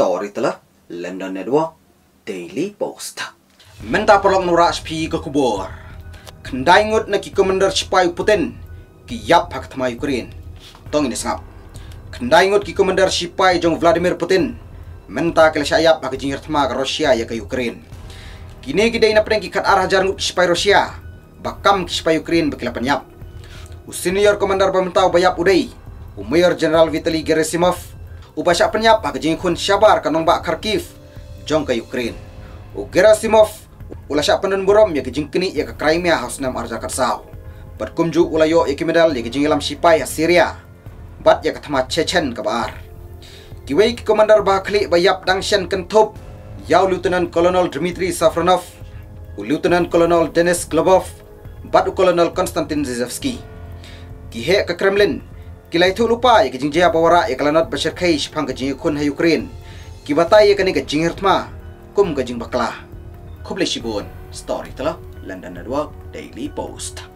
story telah London Network Daily Post. Menta perlong nura spi ke kubur. Kendai ngut na ki commander sipai Putin ki yap hak tama Ukraine. Tong ini sengap. Kendai ngut ki commander sipai jong Vladimir Putin. Menta kele sayap hak jingir tama ke Rusia ya ke Ukraine. Kini kita ina pernah kat arah jar ngut sipai Rusia. Bakam ki sipai Ukraine bekila penyap. Senior Commander Pemintau Bayap Udai, Mayor General Vitaly Gerasimov, upasya penyap hak jing kun syabar kanong ba Kharkiv, jong ke Ukraine. U Gerasimov, ula syak penun burom ya kejing kini ya ke Crimea haus nam arja katsau. Bat kumju ula yo ya kimedal ya kejing ilam sipai ya Syria. Bat ya katama Chechen kabar. Kiwei ki Commander Bakli Bayap Dangshan Kentup, Yau Lieutenant Colonel Dmitry Safronov, U Lieutenant Colonel Denis Globov, Bat U Colonel Konstantin Zizevsky. Kihe ke Kremlin, kilai tu lupa ya kejing jaya bawara ya kalanot bashar kai shpang kejing kun ha Ukraine. Kibatai ya kani kejing hirtma, kum kejing bakla. Kuble shibun, story telah London Network Daily Post.